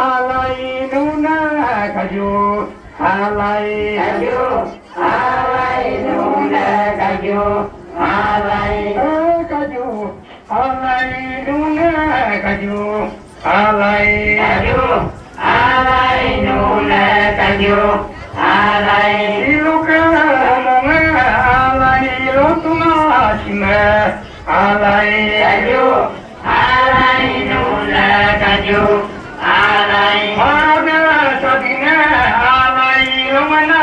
आलाई नुना गयो आलाई गयो आलाई नुना गयो आलाई गयो आलाई नुना गयो आलाई गयो आलाई नुना गयो आलाई आलाई रोक्न आलाई अ alai mana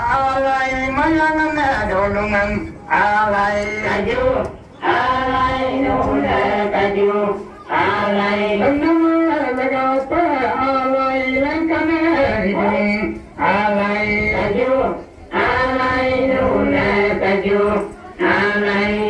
alai mayangana dolungan alai kaju alai nuna kaju alai nama lagapa alai langkana hidung alai kaju alai nuna kaju alai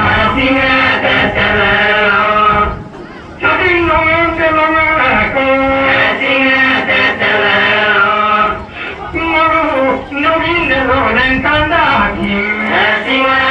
non mi ne sono incantati.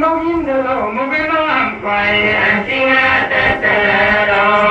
nông đồ mục nó hầm quầy xin ta ta đó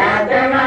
ಯಾತನ